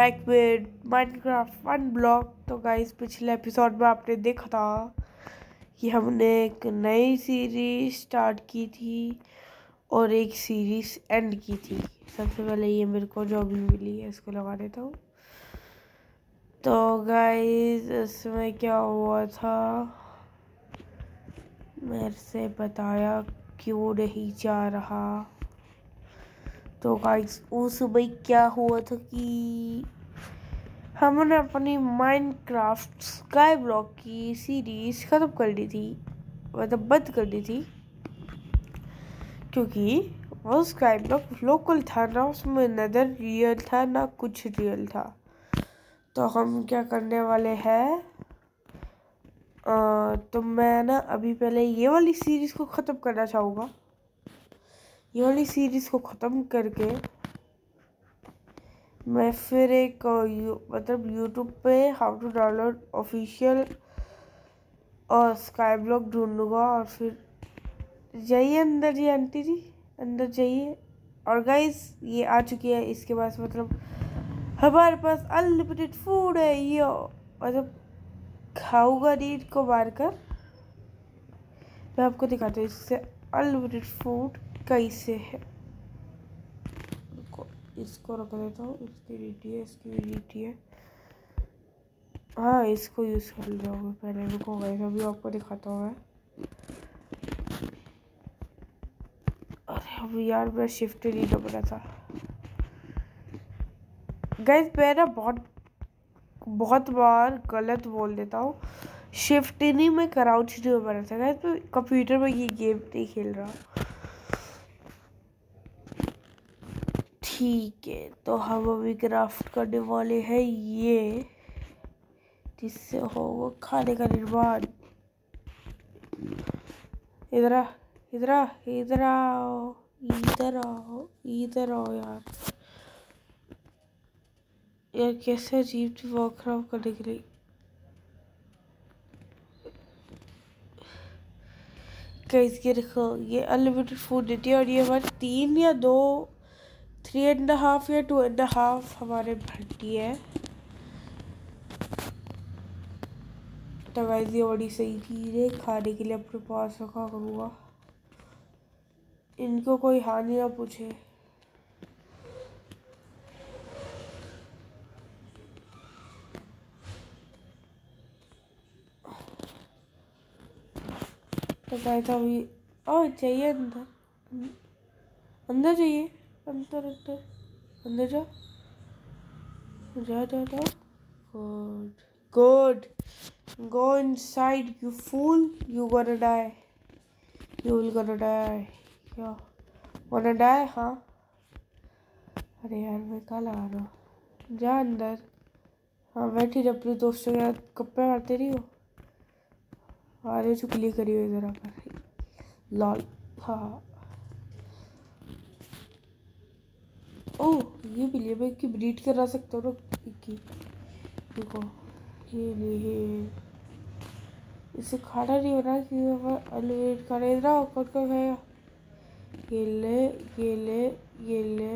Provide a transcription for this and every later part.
Back with Minecraft one block तो guys पिछले episode में आपने देखा था कि हमने एक नई सीरीज़ स्टार्ट की थी और एक सीरीज़ एंड की थी। सबसे पहले ये मेरे को जो भी मिली है, इसको लगा देता हूँ। तो गाइस इसमें क्या हुआ था? मेरे से बताया क्यों नहीं जा रहा। तो गाइस उस भाई क्या हुआ था कि हमने अपनी माइनक्राफ्ट स्काई ब्लॉक की सीरीज़ ख़त्म कर दी थी मतलब बंद कर दी थी, क्योंकि वो स्काई ब्लॉक लोकल था ना, उसमें नदर रियल था ना कुछ रियल था। तो हम क्या करने वाले हैं? तो मैं ना अभी पहले ये वाली सीरीज़ को ख़त्म करना चाहूँगा। ये वाली सीरीज़ को ख़त्म करके मैं फिर एक यू, मतलब यूट्यूब पे हाउ टू डाउनलोड ऑफिशियल और स्काई ब्लॉक ढूंढूँगा और फिर जाइए अंदर जी आंटी जी अंदर जाइए। और गाइस ये आ चुकी है इसके पास मतलब हमारे पास अनलिमिटेड फ़ूड है ये मतलब खाऊँगा नीट को मार कर मैं आपको दिखाता हूँ इससे अनलिमिटेड फ़ूड कैसे है? इसको रख देता हूँ, इसकी रीटी है, इसकी रीटी है। हाँ इसको यूज़ कर लोगे पहले। रुको गए अभी आपको दिखाता हूँ मैं। अरे अभी यार मैं शिफ्ट नहीं कर रहा था। गैस मैं ना बहुत बहुत बार गलत बोल देता हूँ। शिफ्ट नहीं मैं कराउच नहीं बना था गैस मैं कंप्यूटर में ये गेम नहीं खेल रहा ठीक है तो हम अभी क्राफ्ट करने वाले हैं ये, जिससे होगा खाने का निर्माण। इधर इधर इधर आओ इधर आओ इधर आओ यार। यार कैसे अजीब थी वॉक खराब करने के लिए। कैसे देखो ये अनलिमिटेड फ़ूड देती है और ये हमारे तीन या दो थ्री एंड हाफ़ या टू एंड हाफ़ हमारे भट्टी है। तो गाइस बड़ी सही चीज़ है, खाने के लिए अपने पास रखा करूँगा। इनको कोई हानि ना पूछे। तो गाइस अभी ओ, चाहिए अंदर। अंदर चाहिए? अंदर अंदर। अंदर जा। जा जा जा। Good good go inside, you fool. You gonna die. You will gonna die. Yeah. Wanna die? हाँ अरे यार, मैं कहाँ लगा रहा हूँ। जा अंदर। हाँ बैठी रह अपने दोस्तों के साथ। कप्पे मारते रही हो आ रही चुकली करी हुई जरा पर लॉल हाँ ये भी लिए मैं की ब्रीड करा सकता हूँ की देखो, ये लिए इसे खाना नहीं होना कि अनलिमिटेड खाना इधर कौन कौन खाएगा? ये ले ये ले ये ले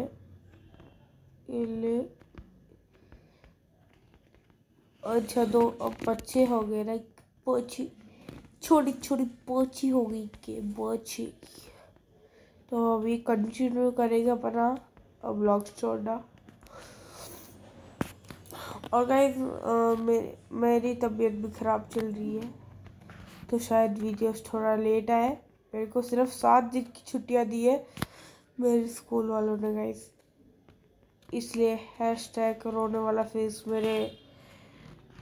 ये ले। अच्छा दो, अब बच्चे हो गए ना पोची छोटी छोटी पोची हो गई के बच्चे तो अभी कंटिन्यू करेगा अपना ब्लॉग छोड़ना। और गाइस मे, मेरी तबीयत भी ख़राब चल रही है तो शायद वीडियोस थोड़ा लेट आए। मेरे को सिर्फ़ सात दिन की छुट्टियाँ दी है मेरे स्कूल वालों ने गाइस इसलिए हैश टैग रोने वाला फेस मेरे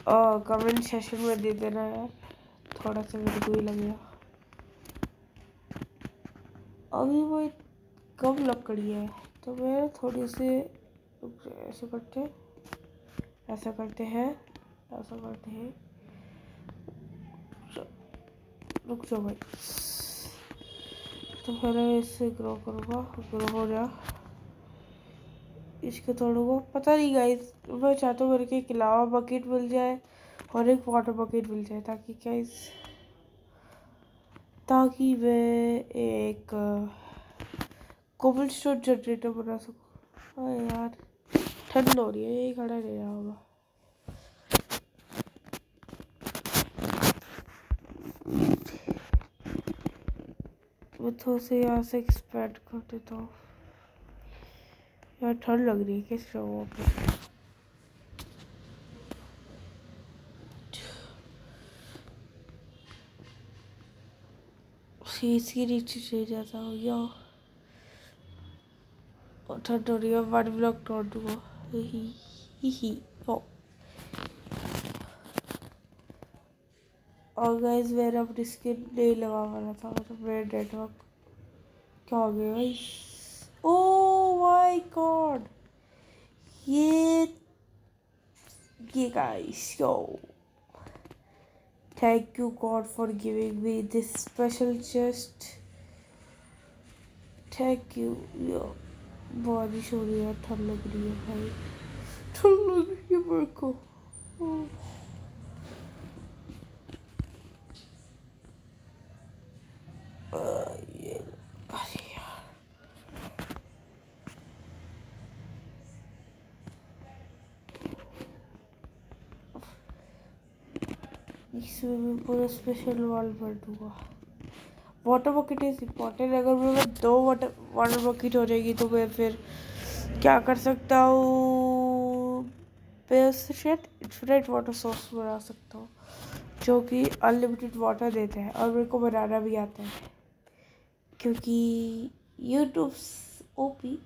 कमेंट सेशन में दे देना यार। थोड़ा सा मेरे को ही लगेगा। अभी वो कम लकड़ी है। तो मैं थोड़ी सी ऐसे करते, ऐसा करते हैं, ऐसा करते हैं। रुक जाओ भाई। तो पहले इससे ग्रो करूँगा ग्रो हो जा इसके तोड़ूँगा पता नहीं गाइस मैं चाहता हूँ मेरे के अलावा बकेट मिल जाए और एक वाटर बकेट मिल जाए ताकि क्या ताकि मैं एक कोबल स्टोन जनरेटर बना सको हाँ यार। ठंड हो रही है, यही खड़ा नहीं रहा होगा। थोड़ा से यहाँ से एक्सपेक्ट कर देता हूँ। यार, ठंड लग रही है, किस जगहों पे? इसकी नीचे चले जाता हूँ या ही ही ही ओ और गाइस मेरा अपनी स्किन नहीं लगा वाला था मतलब मेरा नेटवर्क क्या हो गया, भाई? ओ माय गॉड ये ये guys yo thank you god for giving me this special chest thank you yo बारिश हो रही है ठंड लग रही है भाई। ठंड लग रही है मेरे को। इसमें मैं पूरा स्पेशल वॉल भर दूँगा। वाटर बकेट इज़ इंपॉर्टेंट अगर मेरे पास दो वाटर वाटर बकेट हो जाएगी तो मैं फिर क्या कर सकता हूँ? शायद इन्फिनेट वाटर सोर्स बना सकता हूँ, जो कि अनलिमिटेड वाटर देते हैं और मेरे को बनाना भी आता है। क्योंकि यूट्यूब ओ पी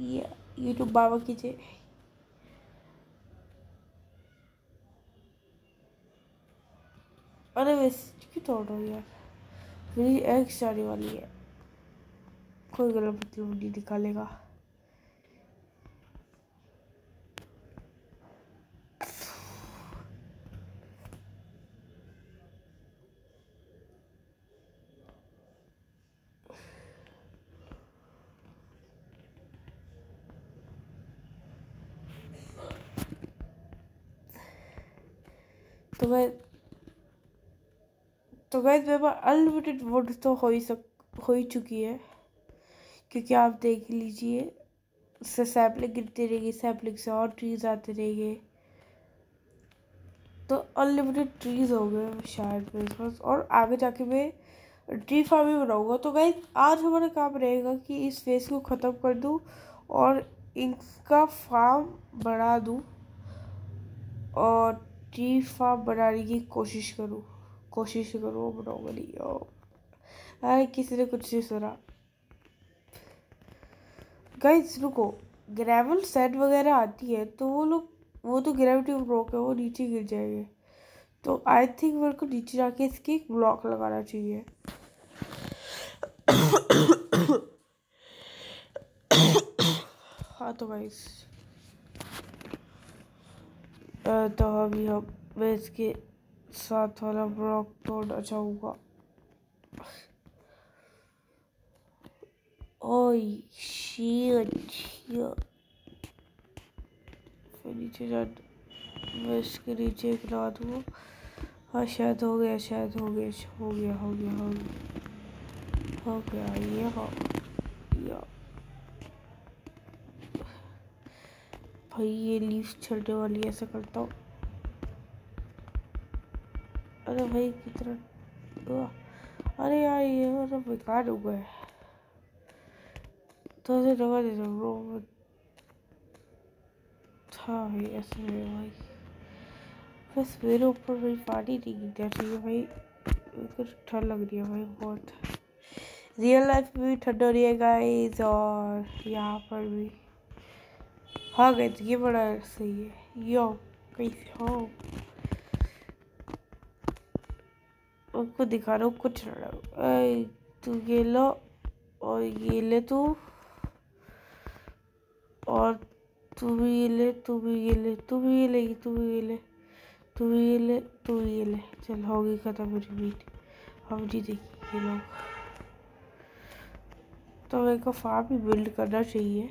यूट्यूब बाबा कीजिए अरे वैसे क्यों तोड़ रहा यार। मेरी एक जाने वाली है। कोई गलत मतलब नहीं निकालेगा तो मैं तो गैस मेरे पास अनलिमिटेड वुड तो हो ही सक, हो ही चुकी है। क्योंकि आप देख लीजिए उससे सैपलिंग गिरती रहेगी सैपलिंग से और ट्रीज आते रहेंगे। तो अनलिमिटेड ट्रीज हो गए शायद मेरे पास, और आगे जाके मैं ट्री फार्म भी बनाऊँगा। तो गैस आज हमारा काम रहेगा कि इस फेस को ख़त्म कर दूँ और इनका फार्म बढ़ा दूँ और ट्री फार्म बनाने की कोशिश करूँ। कोशिश करो बनाऊँगा नहीं। अरे किसी ने कुछ नहीं सुना। गाइस रुको। ग्रेवल सेट वगैरह आती है तो वो लोग, वो तो ग्रेविटी ब्लॉक है, वो नीचे गिर जाएँगे। तो आई थिंक मेरे को नीचे जाके इसकी एक ब्लॉक लगाना चाहिए। हाँ तो गाइस तो अभी हम, मैं इसके साथ वाला ब्लॉक तोड़ना चाहूँगा ओए शिट फिर नीचे जा, मैं इसके नीचे एक ला दूँ हाँ शायद हो गया, शायद हो गया हो गया हो गया हो गया। हो गया, ये हो या भाई, ये लीफ छलने वाली ऐसा करता हूँ। अरे भाई, कितना अरे यार, ये मतलब बेकार हो गए तो ऐसे दवा दे दो हाँ भाई, ऐसे भाई। बस मेरे ऊपर भाई पानी नहीं गिरना चाहिए भाई। कुछ ठंड लग रही है भाई, बहुत। रियल लाइफ में भी ठंड हो रही है गाइस और यहाँ पर भी। हाँ गए ये बड़ा सही है। यो कैसे हो। उनको दिखा रहा हूँ, कुछ तू ये लो और ये ले तू। और तू भी ये ले, तू भी ये ले, तू भी ये लेगी तू भी ये ले, तू भी ये ले, तू भी ये ले। चल, होगी खत्म मेरी मीट हम जी देखिए लोग। तो मेरे को फार्म भी बिल्ड करना चाहिए।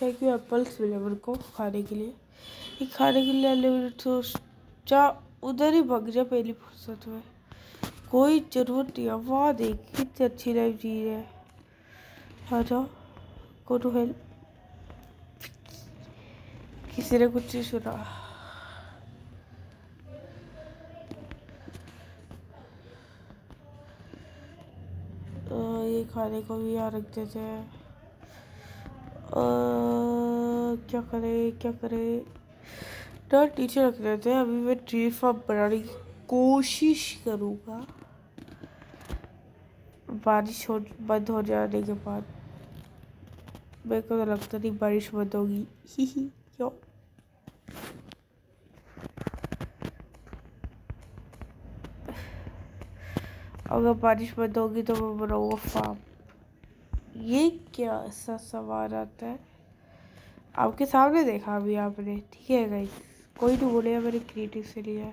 थैंक यू एप्पल्स मिले मेरे को खाने के लिए। ये खाने के लिए अनलिमिटेड सोर्स जा उधर ही भग जा पहली फुर्सत में। कोई ज़रूरत नहीं है वहाँ देख कितनी अच्छी लाइफ जी रहे आ जाओ गो टू हेल्प किसी ने कुछ नहीं सुना। ये खाने को भी यहाँ रख देते हैं। क्या करे क्या करे? डर नीचे रख देते हैं अभी मैं ट्री फार्म बनाने की कोशिश करूँगा। बारिश हो, बंद हो जाने के बाद। मेरे को तो लगता नहीं बारिश बंद होगी। ही ही, क्यों? अगर बारिश बंद होगी तो मैं बनाऊँगा फार्म ये क्या ऐसा सवाल आता है? आपके सामने देखा अभी आपने, ठीक है गाइस कोई नहीं बोलेगा मेरे क्रिएटिव से लिया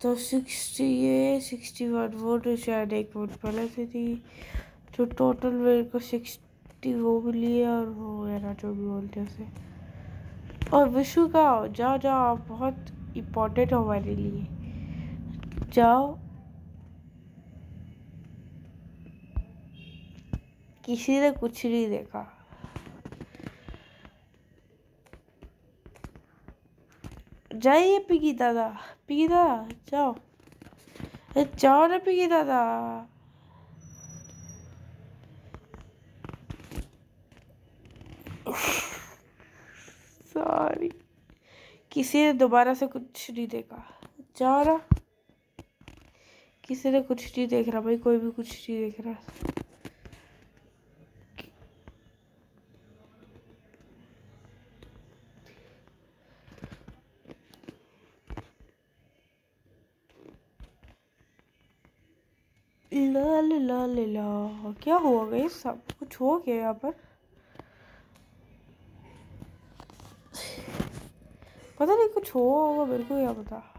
तो सिक्सटी ये सिक्सटी वन वो तो शायद एक वोट पहले से थी। तो टोटल मेरे को सिक्सटी वो भी लिया और वो मेरा जो भी बोलते उसे। और विशु का जाओ जाओ आप बहुत इम्पोर्टेंट हो हमारे लिए। जाओ किसी ने कुछ नहीं देखा। जाइए पिगी दादा। पिगी दादा, जाओ। जाओ ना पिगी दादा। सॉरी किसी ने दोबारा से कुछ नहीं देखा। जाओ ना। किसी ने कुछ नहीं देख रहा भाई, कोई भी कुछ नहीं देख रहा। ला ला। ला क्या हुआ गई? सब कुछ हो गया यहाँ पर। पता नहीं कुछ हुआ होगा, मेरे को क्या पता।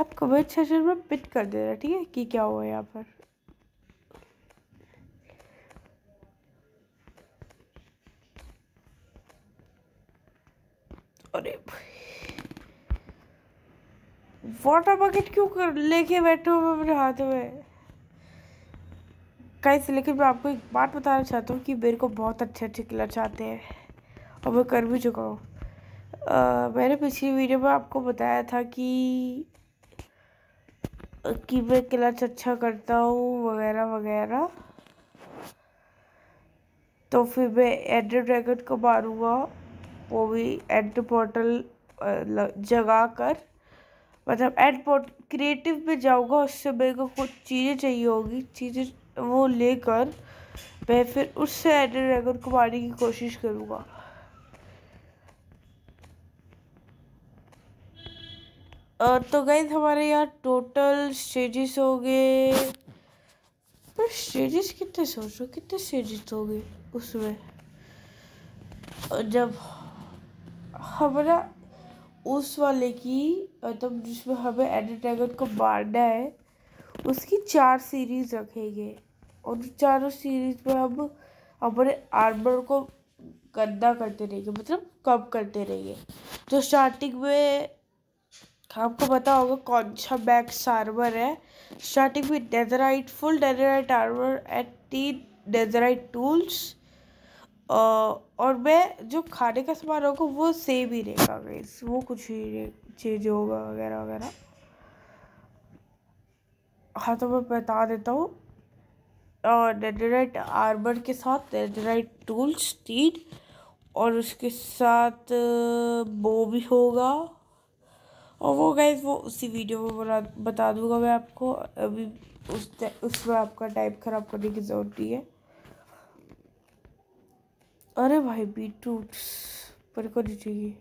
आप कमेंट सेशन में पिट कर देना, ठीक है? कि क्या हुआ यहाँ पर। अरे वाटर बकेट क्यों कर लेके बैठे हो मेरे हाथ में? गाइस लेकिन मैं आपको एक बात बताना चाहता हूँ कि मेरे को बहुत अच्छे अच्छे किलर आते हैं। और मैं कर भी चुका हूँ। मैंने पिछली वीडियो में आपको बताया था कि कि मैं क्लच अच्छा करता हूँ, वगैरह वगैरह। तो फिर मैं एड ड्रैगन को मारूँगा। वो भी एड पोर्टल जगा कर मतलब एड पोर्ट क्रिएटिव में जाऊँगा, उससे मेरे को कुछ चीज़ें चाहिए होगी। चीज़ें वो लेकर, मैं फिर उससे एडर ड्रैगन को मारने की कोशिश करूँगा। तो गए हमारे यहाँ टोटल स्टेजेस हो गए। पर स्टेजेस कितने, सोचो, कितने स्टेजेस हो गए उसमें? जब हमारा उस वाले की मतलब जिसमें हमें एडिट ड्रैगन को मारना है उसकी चार सीरीज़ रखेंगे और चारों सीरीज़ में हम अपने आर्मर को गंदा करते रहेंगे मतलब कम करते रहेंगे। तो स्टार्टिंग में आपको पता होगा कौन सा बैक्स आर्मर है। स्टार्टिंग में डेजराइट फुल डेजराइट आर्मर एंड तीन डेजराइट टूल्स और मैं जो खाने का सामान होगा वो सेम ही रहेगा वो कुछ ही चेंज होगा, वगैरह वगैरह। हाँ तो मैं बता देता हूँ। और नेडराइट आर्मर के साथ नेडराइट टूल स्टीड और उसके साथ बो भी होगा। और वो गैस वो उसी वीडियो में बता बता दूँगा मैं आपको। अभी उस उसमें आपका टाइप ख़राब करने की ज़रूरत नहीं है। अरे भाई बीटरूट पर को नहीं चाहिए।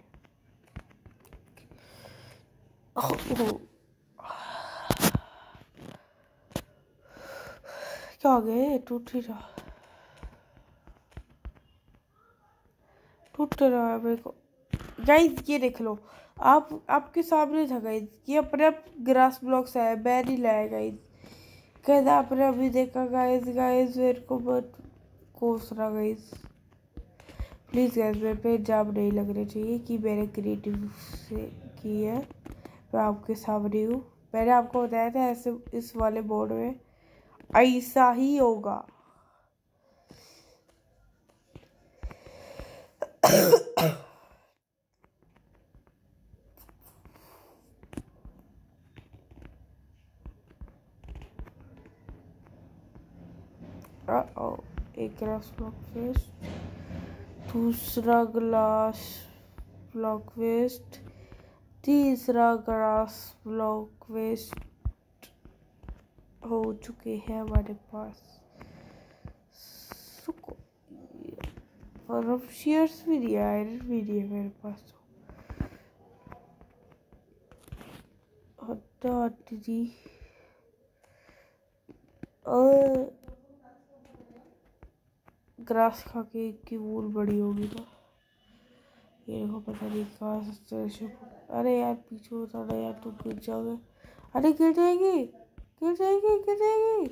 क्या हो गया? टूट ही रहा। टूट रहा है मेरे को। गाइस ये देख लो। आप, आपके सामने था गाइस ये अपने आप ग्रास ब्लॉक से आया बैन ही लाया गाइस कहते आपने अभी देखा गाइस गाइस मेरे को बहुत कोस रहा गाइस प्लीज़ गैस मेरे पे जाम नहीं लगने चाहिए कि मैंने क्रिएटिव से की है मैं आपके सामने हूँ। मैंने आपको बताया था ऐसे, इस वाले बोर्ड में। ऐसा ही होगा। एक ग्लास ब्लॉक वेस्ट दूसरा ग्लास ब्लॉक वेस्ट तीसरा ग्लास ब्लॉक वेस्ट हो चुके हैं हमारे पास। और अब शेयर्स भी दिया आयरन भी दिया मेरे पास। दीदी ग्रास खा के की वूल बड़ी होगी ना ये देखो पता नहीं कहाँ से अरे यार, पीछे ना यार, तुम गिर जाओगे। अरे गिर जाएगी? गिर जाएगी? गिर जाएगी?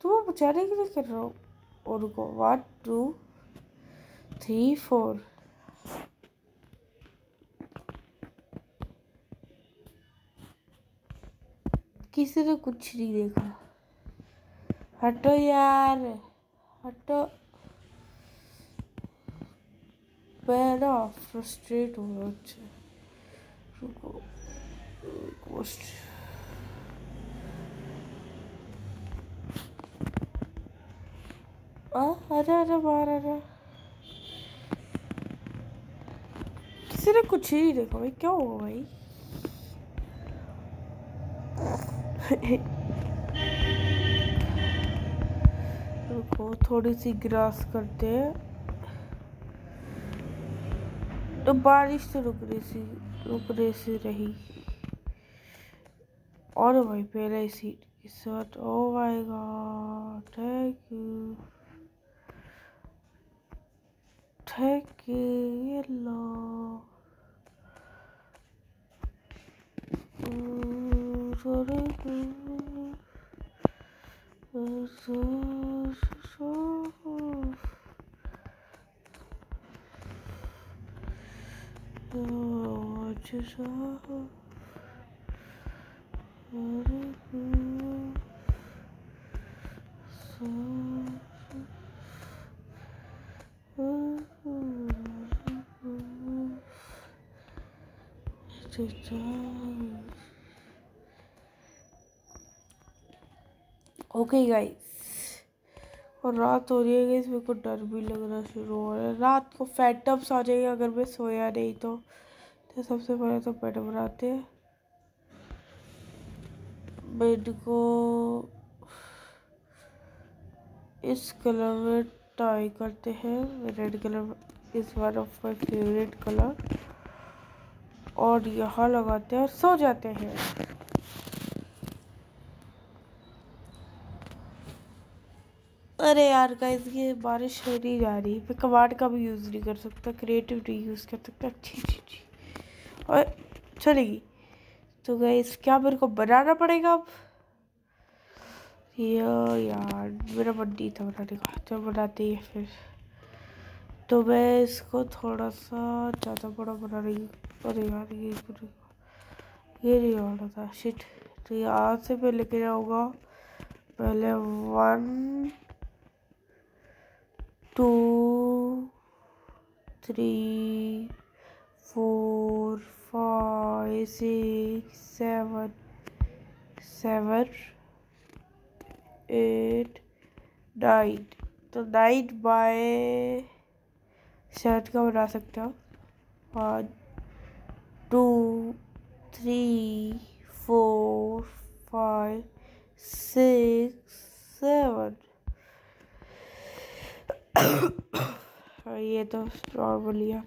तुम बचाने के लिए कर रहा हो? और रुको वन टू थ्री फोर किसी ने कुछ नहीं देखा। हटो यार, हटो। मैं फ्रस्ट्रेट हो रहा अच्छा। रुको अरे अरे बाहर आ रहा किसी ने कुछ ही देखा भाई, क्या हुआ भाई? रुको थोड़ी सी ग्रास करते हैं। तो बारिश तो रुक रही सी, रुक रही सी रही। और भाई, पहले ही सीट के साथ। ओ my god thank you thank you ये लो ओके गाइस और रात हो रही है गाइस मेरे को डर भी लगना शुरू हो रहा है। रात को फैटअप्स आ जाएगा, अगर मैं सोया नहीं तो। तो सबसे पहले तो बेड बनाते बेड को इस कलर में टाई करते हैं। Red colour is one of my favourite colour और यहाँ लगाते हैं और सो जाते हैं। अरे यार गाइस ये बारिश हो नहीं जा रही मैं कबाड़ का भी यूज़ नहीं कर सकता क्रिएटिव नहीं यूज़ कर सकता, अच्छी अच्छी और चलेगी। तो गाइस क्या मेरे को बनाना पड़ेगा अब? यार, मेरा नहीं था बनाने का तो बनाते हैं फिर। तो मैं इसको थोड़ा सा ज़्यादा बड़ा बना रही हूँ। अरे यार, ये ये नहीं था। शिट तो यहाँ से मैं लेके जाऊँगा। पहले one two three four five six seven seven eight nine तो नाइन बाय शर्ट का बना सकते हो। और two three four five six seven ये तो स्ट्रॉ है।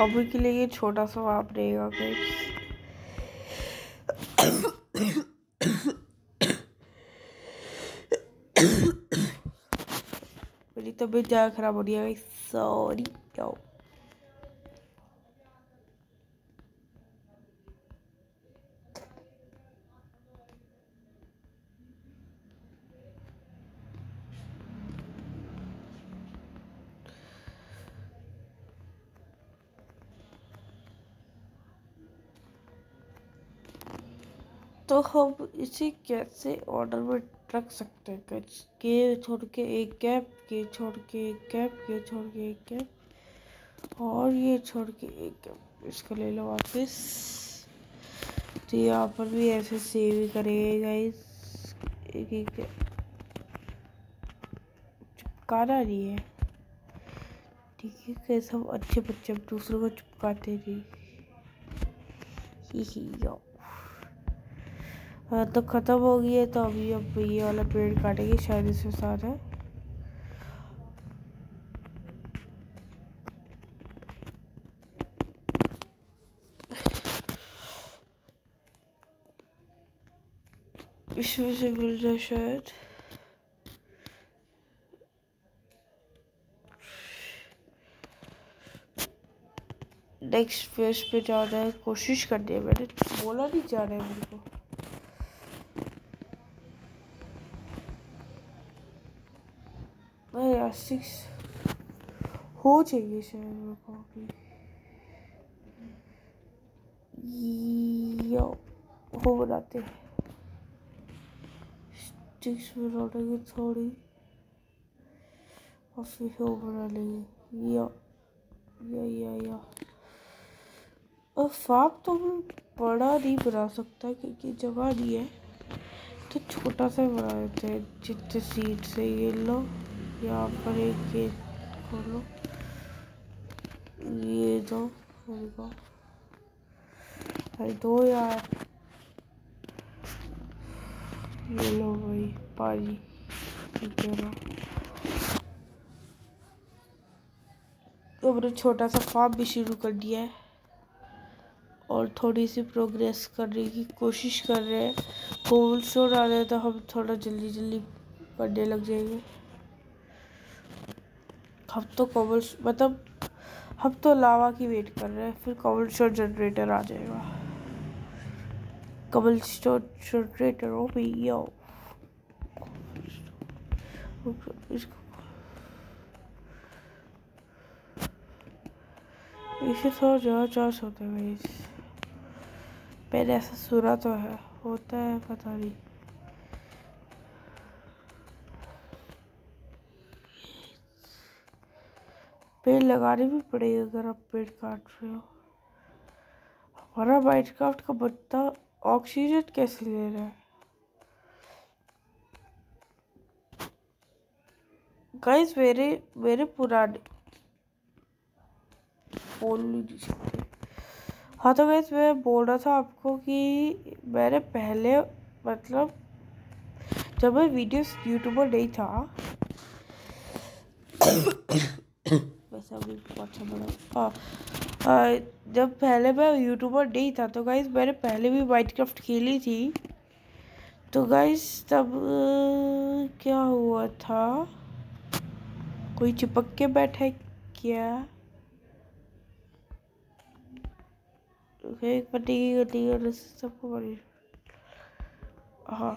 अभी के लिए ये छोटा सा वाप रहेगा मेरी तबीयत ज़्यादा ख़राब हो रही है सॉरी यो तो हम इसे कैसे ऑर्डर में रख सकते हैं? के छोड़ के एक कैप के छोड़ के एक कैप के छोड़ के एक कैप और ये छोड़ के एक कैप इसको ले लो वापस। तो यहाँ पर भी ऐसे सेव ही करेंगे गाइस एक एक चिपकाना नहीं है। ठीक है, कैसे हम अच्छे बच्चे दूसरों को चिपकाते नहीं ही ही तो ख़त्म हो गई है तो अभी अब ये वाला पेड़ काटेंगे, शायद साथ है। इसमें से मिल जाए शायद। नेक्स्ट फ़ेज़ पे जाना है कोशिश करनी है मैंने, बोला नहीं जा रहा है मेरे को। सिक्स हो चाहिए शायद मेरे को यो हो बनाते हैं स्टिक्स में डालेंगे थोड़ी और फिर हो बना लेंगे या या या या और फाप तो हम बड़ा नहीं बना सकता क्योंकि जगह नहीं है। तो छोटा सा बना देते हैं, जितने सीट से ये लो यहाँ पर एक गेट खोलो। ये दो अरे दो यार। ये लो भाई ठीक तो हमने छोटा सा फार्म भी शुरू कर दिया है। और थोड़ी सी प्रोग्रेस करने की कोशिश कर रहे हैं। कोल्ड स्टोर आ रहे तो हम थोड़ा जल्दी जल्दी करने लग जाएँगे। हम तो कॉबल मतलब हम तो लावा की वेट कर रहे हैं, फिर कॉबल स्टोर जनरेटर आ जाएगा। कबल स्टोर जनरेटर ओ भैया इसे थोड़ा ज़्यादा चार्ज होता है पहले ऐसा सुना तो है, होता है, पता नहीं। पेड़ लगाने भी पड़ेगा अगर आप पेड़ काट रहे हो। हमारा माइनक्राफ्ट का बच्चा ऑक्सीजन कैसे ले रहा है? गाइस मेरे मेरे पुराने बोल नहीं सकते। हाँ तो गाइस मैं बोल रहा था आपको कि मैंने पहले मतलब जब मैं वीडियोस यूट्यूबर नहीं था वैसे अभी बहुत अच्छा बड़ा हाँ जब पहले मैं यूट्यूबर नहीं था तो गाइज़ मैंने पहले भी वाइट क्राफ्ट खेली थी। तो गाइज़ तब क्या हुआ था? कोई चिपक के बैठा है क्या? हाँ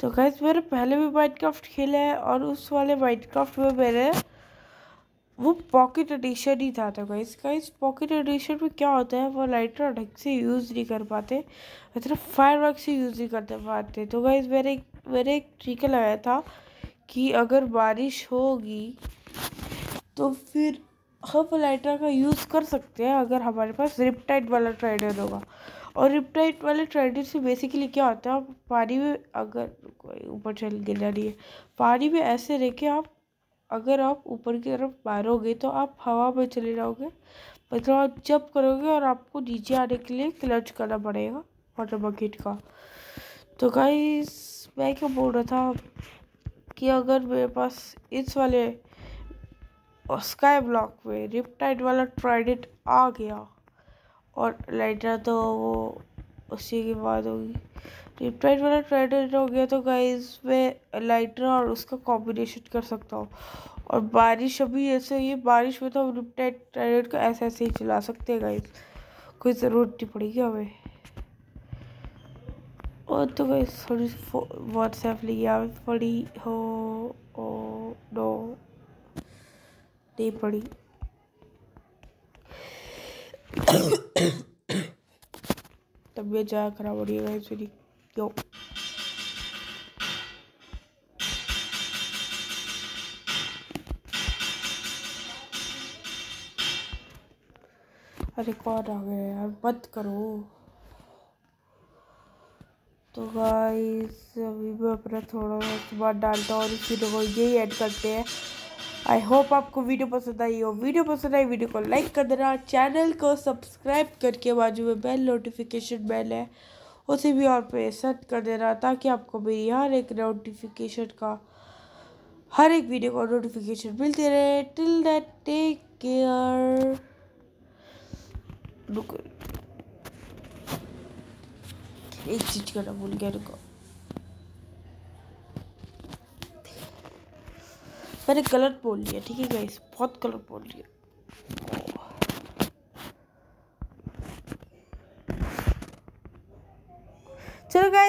तो गैस मैंने पहले भी वाइट क्राफ्ट खेला है, और उस वाले वाइट क्राफ्ट में मैंने वो पॉकेट एडिशन ही था तो गाइस गाइस पॉकेट एडिशन में क्या होता है, वो लाइटर ढंग से यूज़ नहीं कर पाते मतलब फायर वर्क से यूज़ नहीं कर पाते। तो गाइस मेरे मेरे एक तरीका लगाया था कि अगर बारिश होगी तो फिर हम लाइटर का यूज़ कर सकते हैं अगर हमारे पास रिपटाइट वाला ट्राइडर होगा। और रिपटाइट वाले ट्राइडर से बेसिकली क्या होता है पानी में अगर कोई ऊपर चल गिर जा रही है, पानी में ऐसे रह के आप अगर आप ऊपर की तरफ़ मारोगे तो आप हवा में चले जाओगे। मतलब आप जब करोगे और आपको नीचे आने के लिए क्लच करना पड़ेगा वाटर बकेट का। तो गाइस मैं क्या बोल रहा था कि अगर मेरे पास इस वाले स्काई ब्लॉक में रिपटाइड वाला ट्राइडेट आ गया और लाइटर तो वो उसी के बाद होगी। रिप्टाइट वाला ट्राइडेंट हो गया तो गाइस मैं लाइटर और उसका कॉम्बिनेशन कर सकता हूँ। और बारिश अभी ऐसे ये बारिश में तो हम रिप्टाइट ट्राइडेंट को ऐसे ऐसे ही चला सकते हैं गाइस कोई ज़रूरत नहीं पड़ेगी हमें। और तो गाइस थोड़ी सी व्हाट्सएप लिया पड़ी हो, ओ नो नहीं पड़ी। तबीयत ज़्यादा खराब हो रही है गाइस मेरी। क्यों अरे कौन आ गया यार, मत करो। तो गाइस अभी मैं अपना थोड़ा बहुत डालता हूँ और इस वीडियो को यही ऐड करते हैं। आई होप आपको वीडियो पसंद आई हो। वीडियो पसंद आई वीडियो को लाइक कर देना। चैनल को सब्सक्राइब करके बाजू में बेल नोटिफिकेशन बेल है। उसे भी और पे सेट कर देना ताकि आपको मेरी हर एक नोटिफिकेशन का, हर एक वीडियो का नोटिफिकेशन मिलते रहे। टिल दैट टेक केयर रुको। एक चीज़ करना भूल गया, रुको। मैंने गलत बोल लिया, ठीक है गाइस बहुत गलत बोल लिया।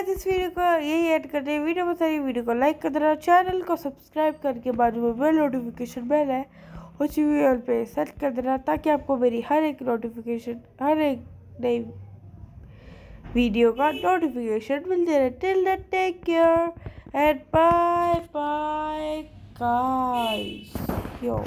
गाइस, इस वीडियो को यही ऐड कर दे वीडियो में सारी वीडियो को लाइक कर देना चैनल को सब्सक्राइब करके बाजू में बेल नोटिफिकेशन बेल है, उसी वीडियो पे सेट कर देना ताकि आपको मेरी हर एक नोटिफिकेशन हर एक नई वीडियो का नोटिफिकेशन मिलते रहे till that take care and bye bye guys. Yo.